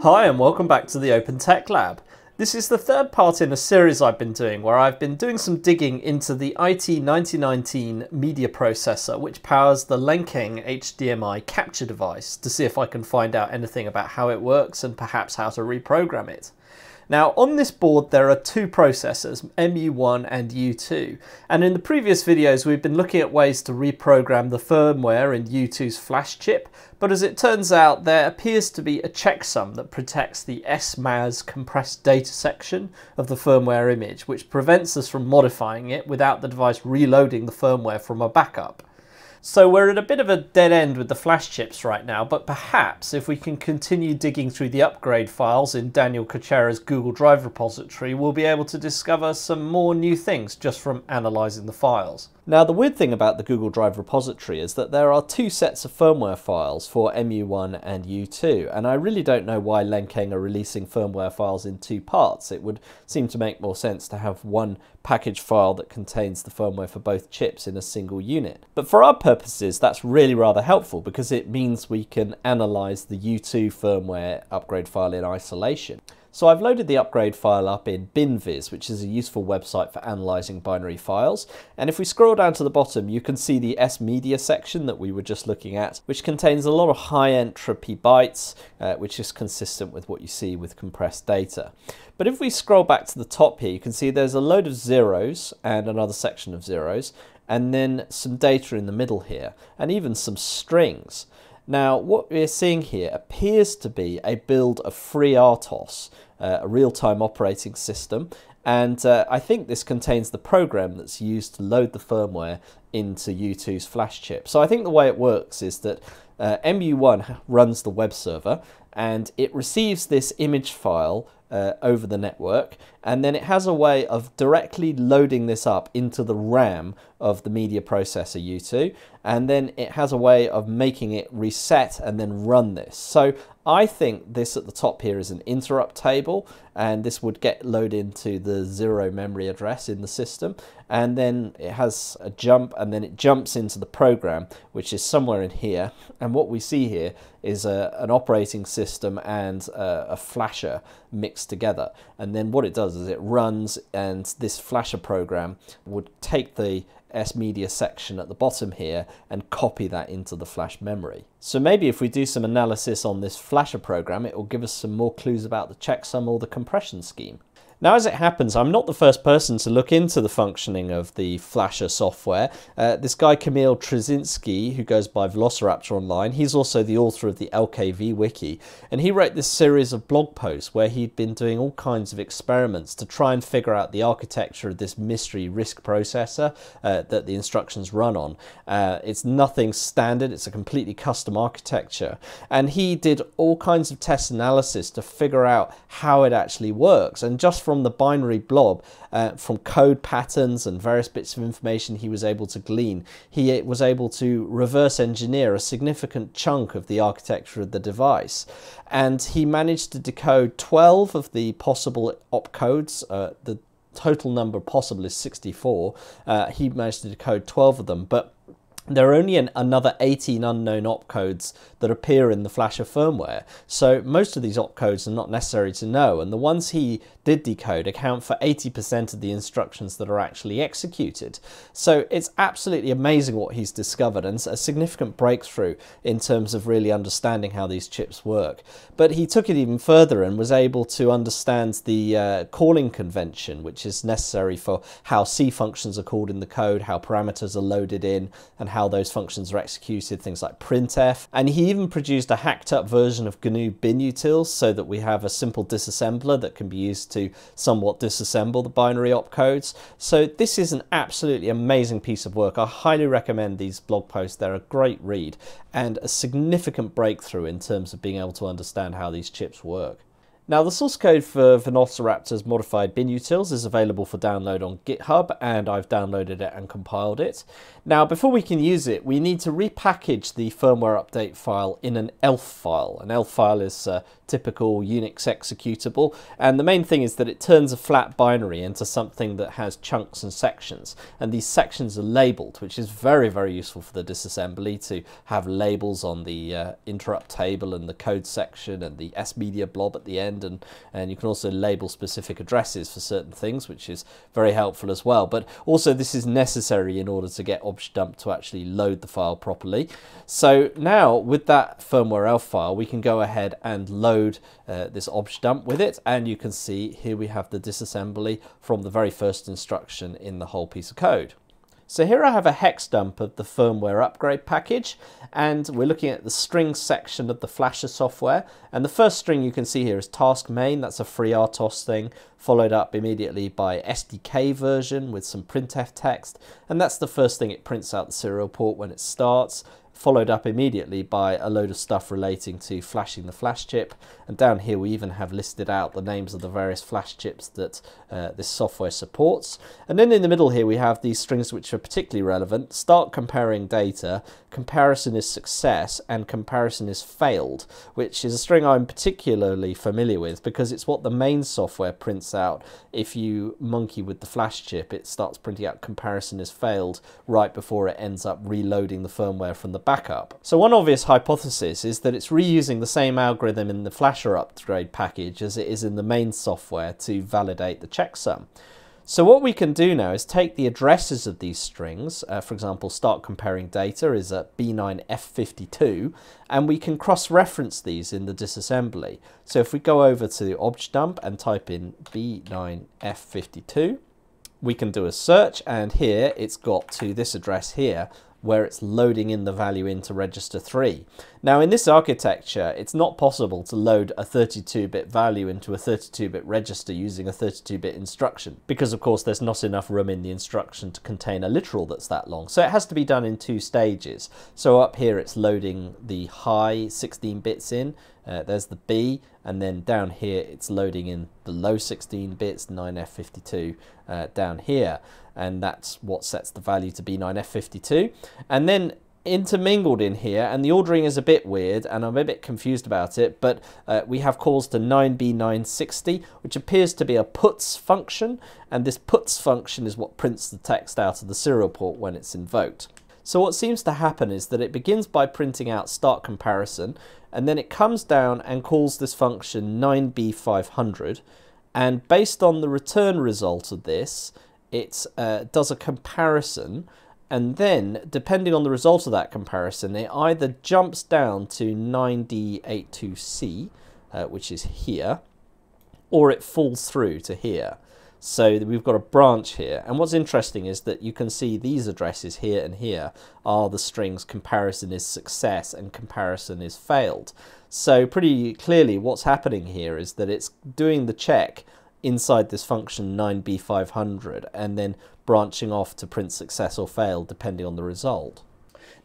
Hi and welcome back to the Open Tech Lab. This is the third part in a series I've been doing where I've been doing some digging into the IT9019 media processor which powers the Lenkeng HDMI capture device to see if I can find out anything about how it works and perhaps how to reprogram it. Now on this board there are two processors, MU1 and U2, and in the previous videos we've been looking at ways to reprogram the firmware in U2's flash chip, but as it turns out there appears to be a checksum that protects the SMAS compressed data section of the firmware image, which prevents us from modifying it without the device reloading the firmware from a backup. So we're at a bit of a dead end with the flash chips right now, but perhaps if we can continue digging through the upgrade files in Daniel Kuchera's Google Drive repository, we'll be able to discover some more new things just from analysing the files. Now the weird thing about the Google Drive repository is that there are two sets of firmware files for MU1 and U2 and I really don't know why Lenkeng are releasing firmware files in two parts. It would seem to make more sense to have one package file that contains the firmware for both chips in a single unit. But for our purposes that's really rather helpful because it means we can analyse the U2 firmware upgrade file in isolation. So I've loaded the upgrade file up in BinViz, which is a useful website for analysing binary files. And if we scroll down to the bottom, you can see the S-Media section that we were just looking at, which contains a lot of high entropy bytes, uh, which is consistent with what you see with compressed data. But if we scroll back to the top here, you can see there's a load of zeros and another section of zeros, and then some data in the middle here, and even some strings. Now, what we're seeing here appears to be a build of FreeRTOS, uh, a real-time operating system. And uh, I think this contains the program that's used to load the firmware into U2's flash chip. So I think the way it works is that uh, MU1 runs the web server and it receives this image file uh, over the network and then it has a way of directly loading this up into the RAM of the media processor U2 and then it has a way of making it reset and then run this. So I think this at the top here is an interrupt table and this would get loaded into the zero memory address in the system. And then it has a jump and then it jumps into the program which is somewhere in here. And what we see here is a, an operating system and a, a flasher mixed together. And then what it does is it runs and this flasher program would take the S media section at the bottom here and copy that into the flash memory. So maybe if we do some analysis on this flasher program, it will give us some more clues about the checksum or the compression scheme. Now, as it happens, I'm not the first person to look into the functioning of the Flasher software. Uh, this guy, Kamil Trzynski, who goes by Velociraptor online, he's also the author of the LKV Wiki, and he wrote this series of blog posts where he'd been doing all kinds of experiments to try and figure out the architecture of this mystery RISC processor uh, that the instructions run on. Uh, it's nothing standard, it's a completely custom architecture, and he did all kinds of test analysis to figure out how it actually works, and just from the binary blob, uh, from code patterns and various bits of information he was able to glean, he was able to reverse engineer a significant chunk of the architecture of the device. And he managed to decode 12 of the possible opcodes, uh, the total number possible is 64. Uh, he managed to decode 12 of them, but there are only an, another 18 unknown opcodes that appear in the Flasher firmware. So most of these opcodes are not necessary to know, and the ones he did decode account for 80% of the instructions that are actually executed. So it's absolutely amazing what he's discovered and a significant breakthrough in terms of really understanding how these chips work. But he took it even further and was able to understand the uh, calling convention, which is necessary for how C functions are called in the code, how parameters are loaded in, and how those functions are executed, things like printf. And he even produced a hacked up version of GNU binutils so that we have a simple disassembler that can be used to somewhat disassemble the binary opcodes. So this is an absolutely amazing piece of work. I highly recommend these blog posts. They're a great read and a significant breakthrough in terms of being able to understand how these chips work. Now the source code for Velociraptor's modified binutils is available for download on GitHub and I've downloaded it and compiled it. Now before we can use it we need to repackage the firmware update file in an ELF file. An ELF file is a typical Unix executable and the main thing is that it turns a flat binary into something that has chunks and sections and these sections are labeled which is very very useful for the disassembly to have labels on the uh, interrupt table and the code section and the S media blob at the end and, and you can also label specific addresses for certain things, which is very helpful as well. But also this is necessary in order to get objdump to actually load the file properly. So now with that firmware elf file, we can go ahead and load uh, this objdump with it. And you can see here we have the disassembly from the very first instruction in the whole piece of code. So here I have a hex dump of the firmware upgrade package and we're looking at the string section of the Flasher software. And the first string you can see here is task main, that's a FreeRTOS thing, followed up immediately by SDK version with some printf text. And that's the first thing it prints out the serial port when it starts followed up immediately by a load of stuff relating to flashing the flash chip. And down here we even have listed out the names of the various flash chips that uh, this software supports. And then in the middle here we have these strings which are particularly relevant. Start comparing data, comparison is success, and comparison is failed, which is a string I'm particularly familiar with because it's what the main software prints out. If you monkey with the flash chip, it starts printing out comparison is failed right before it ends up reloading the firmware from the backup. So one obvious hypothesis is that it's reusing the same algorithm in the Flasher upgrade package as it is in the main software to validate the checksum. So what we can do now is take the addresses of these strings, uh, for example, start comparing data is at B9F52, and we can cross-reference these in the disassembly. So if we go over to objdump and type in B9F52, we can do a search, and here it's got to this address here, where it's loading in the value into register 3. Now in this architecture, it's not possible to load a 32-bit value into a 32-bit register using a 32-bit instruction, because of course there's not enough room in the instruction to contain a literal that's that long. So it has to be done in two stages. So up here it's loading the high 16 bits in, uh, there's the B, and then down here it's loading in the low 16 bits, 9F52 uh, down here, and that's what sets the value to B9F52. And then intermingled in here and the ordering is a bit weird and I'm a bit confused about it but uh, we have calls to 9b960 which appears to be a puts function and this puts function is what prints the text out of the serial port when it's invoked. So what seems to happen is that it begins by printing out start comparison and then it comes down and calls this function 9b500 and based on the return result of this it uh, does a comparison and then depending on the result of that comparison it either jumps down to 9d82c uh, which is here or it falls through to here so we've got a branch here. And what's interesting is that you can see these addresses here and here are the strings comparison is success and comparison is failed. So pretty clearly what's happening here is that it's doing the check inside this function 9b500 and then branching off to print success or fail depending on the result.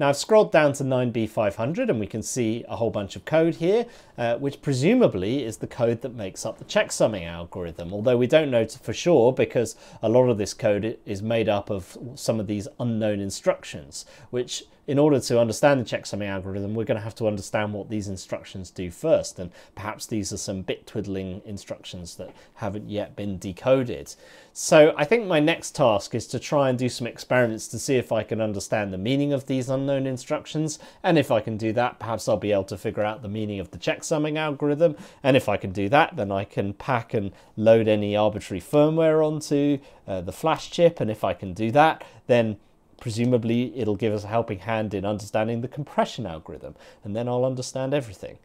Now I've scrolled down to 9b500 and we can see a whole bunch of code here, uh, which presumably is the code that makes up the checksumming algorithm, although we don't know for sure because a lot of this code is made up of some of these unknown instructions, which in order to understand the checksumming algorithm, we're going to have to understand what these instructions do first. And perhaps these are some bit twiddling instructions that haven't yet been decoded. So I think my next task is to try and do some experiments to see if I can understand the meaning of these unknown instructions. And if I can do that, perhaps I'll be able to figure out the meaning of the checksumming algorithm. And if I can do that, then I can pack and load any arbitrary firmware onto uh, the flash chip. And if I can do that, then presumably it'll give us a helping hand in understanding the compression algorithm, and then I'll understand everything.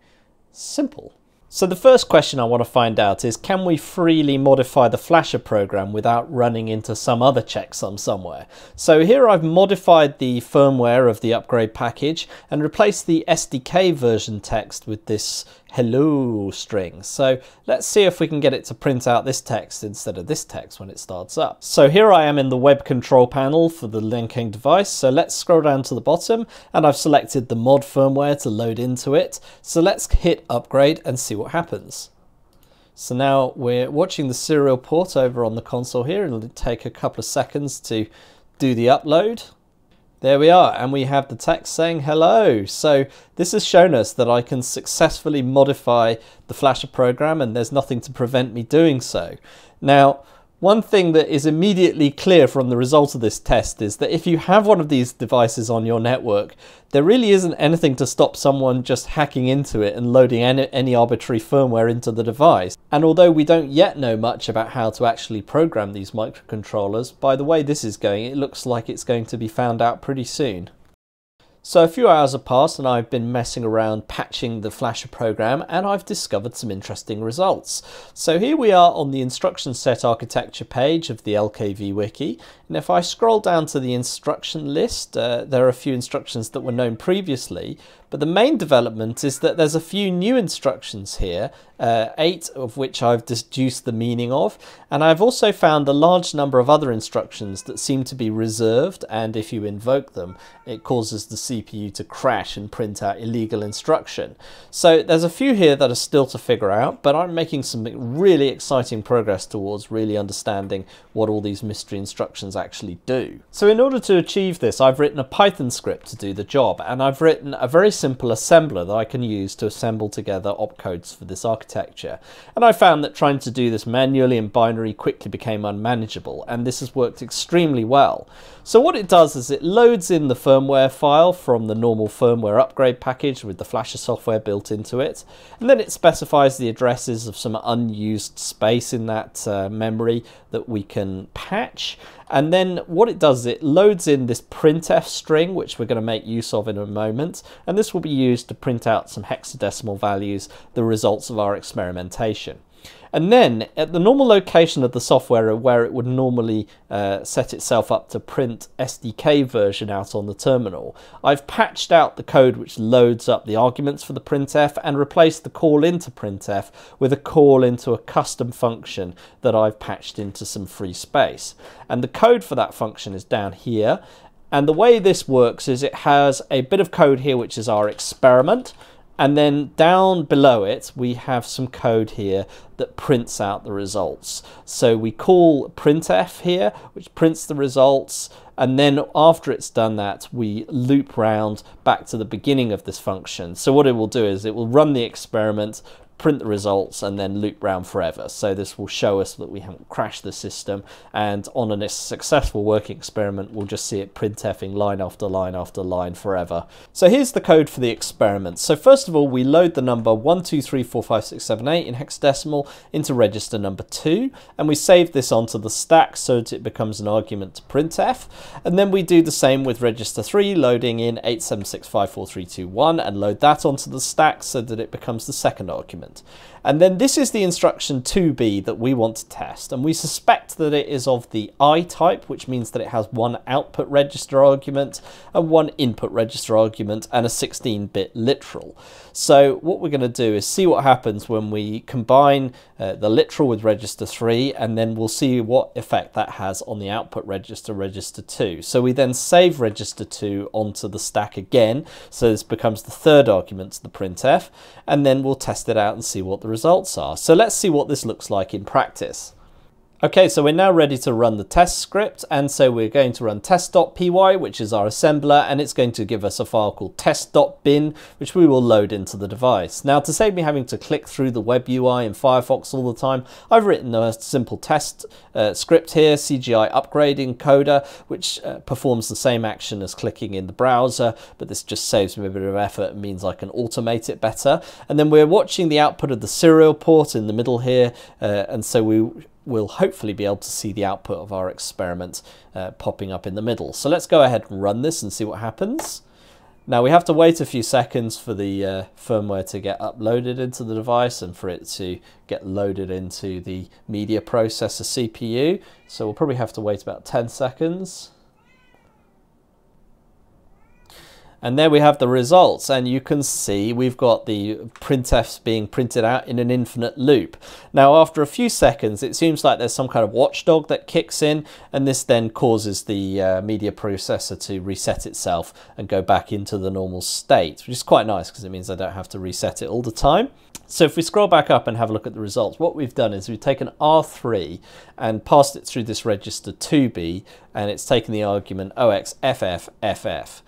Simple. So the first question I want to find out is can we freely modify the Flasher program without running into some other checksum somewhere? So here I've modified the firmware of the upgrade package and replaced the SDK version text with this hello string. So let's see if we can get it to print out this text instead of this text when it starts up. So here I am in the web control panel for the linking device. So let's scroll down to the bottom and I've selected the mod firmware to load into it. So let's hit upgrade and see what happens. So now we're watching the serial port over on the console here. It'll take a couple of seconds to do the upload. There we are, and we have the text saying hello. So this has shown us that I can successfully modify the Flasher program and there's nothing to prevent me doing so. Now, one thing that is immediately clear from the result of this test is that if you have one of these devices on your network, there really isn't anything to stop someone just hacking into it and loading any, any, arbitrary firmware into the device. And although we don't yet know much about how to actually program these microcontrollers, by the way this is going, it looks like it's going to be found out pretty soon. So a few hours have passed and I've been messing around patching the Flasher program and I've discovered some interesting results. So here we are on the instruction set architecture page of the LKV wiki and if I scroll down to the instruction list uh, there are a few instructions that were known previously but the main development is that there's a few new instructions here, uh, eight of which I've deduced the meaning of, and I've also found a large number of other instructions that seem to be reserved, and if you invoke them, it causes the CPU to crash and print out illegal instruction. So there's a few here that are still to figure out, but I'm making some really exciting progress towards really understanding what all these mystery instructions actually do. So in order to achieve this, I've written a Python script to do the job, and I've written a very simple assembler that I can use to assemble together opcodes for this architecture. And I found that trying to do this manually in binary quickly became unmanageable, and this has worked extremely well. So what it does is it loads in the firmware file from the normal firmware upgrade package with the Flasher software built into it, and then it specifies the addresses of some unused space in that uh, memory that we can patch. And then what it does is it loads in this printf string, which we're going to make use of in a moment. And this will be used to print out some hexadecimal values, the results of our experimentation. And then at the normal location of the software where it would normally uh, set itself up to print SDK version out on the terminal, I've patched out the code which loads up the arguments for the printf and replaced the call into printf with a call into a custom function that I've patched into some free space. And the code for that function is down here. And the way this works is it has a bit of code here which is our experiment and then down below it, we have some code here that prints out the results. So we call printf here, which prints the results. And then after it's done that, we loop round back to the beginning of this function. So what it will do is it will run the experiment, print the results and then loop round forever. So this will show us that we haven't crashed the system and on a successful working experiment we'll just see it printfing line after line after line forever. So here's the code for the experiment. So first of all we load the number 1234567 in hexadecimal into register number 2 and we save this onto the stack so that it becomes an argument to printf and then we do the same with register 3 loading in 8765432 and load that onto the stack so that it becomes the second argument. And then this is the instruction 2b that we want to test. And we suspect that it is of the I type, which means that it has one output register argument and one input register argument and a 16-bit literal. So what we're going to do is see what happens when we combine uh, the literal with register 3 and then we'll see what effect that has on the output register, register 2. So we then save register 2 onto the stack again. So this becomes the third argument to the printf and then we'll test it out and see what the results are. So let's see what this looks like in practice. Okay, so we're now ready to run the test script, and so we're going to run test.py, which is our assembler, and it's going to give us a file called test.bin, which we will load into the device. Now, to save me having to click through the web UI in Firefox all the time, I've written a simple test uh, script here, CGI upgrade encoder, which uh, performs the same action as clicking in the browser, but this just saves me a bit of effort and means I can automate it better. And then we're watching the output of the serial port in the middle here, uh, and so we we'll hopefully be able to see the output of our experiment uh, popping up in the middle. So let's go ahead and run this and see what happens. Now we have to wait a few seconds for the uh, firmware to get uploaded into the device and for it to get loaded into the media processor CPU. So we'll probably have to wait about 10 seconds. And there we have the results and you can see we've got the printfs being printed out in an infinite loop. Now after a few seconds it seems like there's some kind of watchdog that kicks in and this then causes the uh, media processor to reset itself and go back into the normal state, which is quite nice because it means I don't have to reset it all the time. So if we scroll back up and have a look at the results, what we've done is we've taken R3 and passed it through this register 2B and it's taken the argument OXFFFF.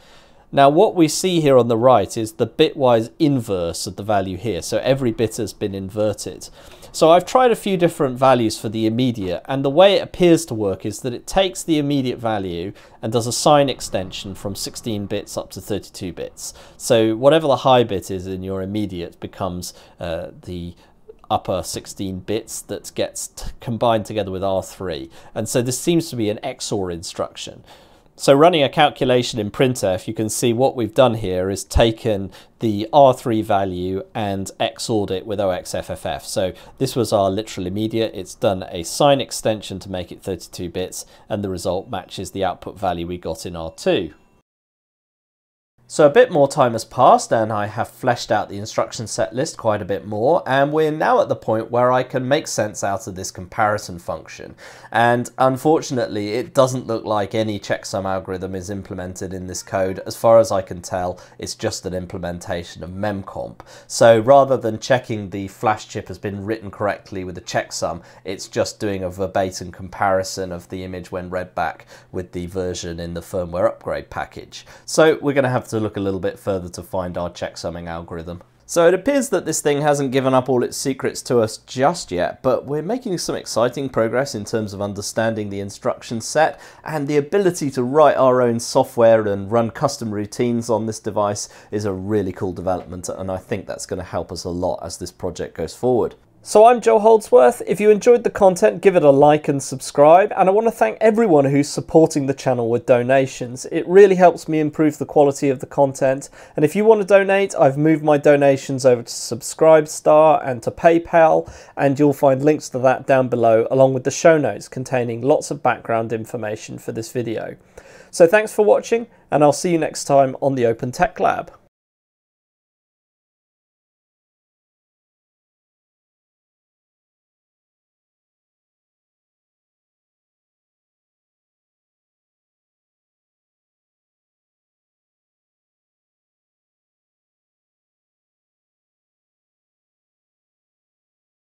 Now what we see here on the right is the bitwise inverse of the value here. So every bit has been inverted. So I've tried a few different values for the immediate and the way it appears to work is that it takes the immediate value and does a sign extension from 16 bits up to 32 bits. So whatever the high bit is in your immediate becomes uh, the upper 16 bits that gets combined together with R3. And so this seems to be an XOR instruction. So running a calculation in printf, you can see what we've done here is taken the R3 value and XORed it with OXFFF. So this was our literal immediate. It's done a sign extension to make it 32 bits and the result matches the output value we got in R2. So a bit more time has passed and I have fleshed out the instruction set list quite a bit more and we're now at the point where I can make sense out of this comparison function. And unfortunately it doesn't look like any checksum algorithm is implemented in this code. As far as I can tell it's just an implementation of memcomp. So rather than checking the flash chip has been written correctly with a checksum it's just doing a verbatim comparison of the image when read back with the version in the firmware upgrade package. So we're going to have to to look a little bit further to find our checksumming algorithm. So it appears that this thing hasn't given up all its secrets to us just yet, but we're making some exciting progress in terms of understanding the instruction set and the ability to write our own software and run custom routines on this device is a really cool development and I think that's going to help us a lot as this project goes forward. So I'm Joe Holdsworth. If you enjoyed the content, give it a like and subscribe. And I want to thank everyone who's supporting the channel with donations. It really helps me improve the quality of the content. And if you want to donate, I've moved my donations over to Subscribestar and to PayPal. And you'll find links to that down below, along with the show notes containing lots of background information for this video. So thanks for watching, and I'll see you next time on the Open Tech Lab.